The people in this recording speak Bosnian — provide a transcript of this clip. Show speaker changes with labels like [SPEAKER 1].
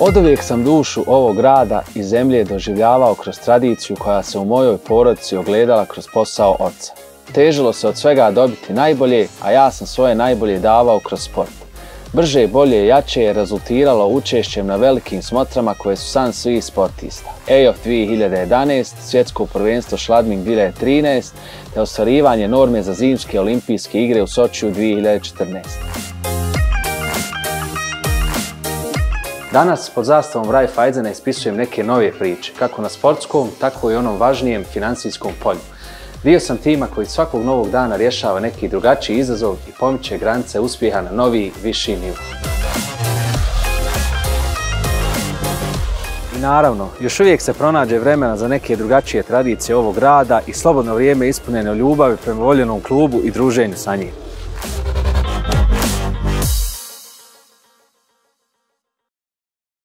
[SPEAKER 1] Od uvijek sam dušu ovog grada i zemlje doživljavao kroz tradiciju koja se u mojoj porodici ogledala kroz posao oca. Težilo se od svega dobiti najbolje, a ja sam svoje najbolje davao kroz sport. Brže, bolje, jače je rezultiralo učešćem na velikim smotrama koje su san svih sportista. EOF 2011, svjetsko prvenstvo Šladming 2013, te ostvarivanje norme za zimske olimpijske igre u Sočiju 2014. Danas pod zastavom Raiffeisena ispisujem neke nove priče, kako na sportskom, tako i onom važnijem financijskom polju. Dio sam tima koji svakog novog dana rješava neki drugačiji izazov i pomiče granice uspjeha na novi, viši nivo. I naravno, još uvijek se pronađe vremena za neke drugačije tradicije ovog grada i slobodno vrijeme ispunjeno ljubavi prema voljenom klubu i druženju sa njim.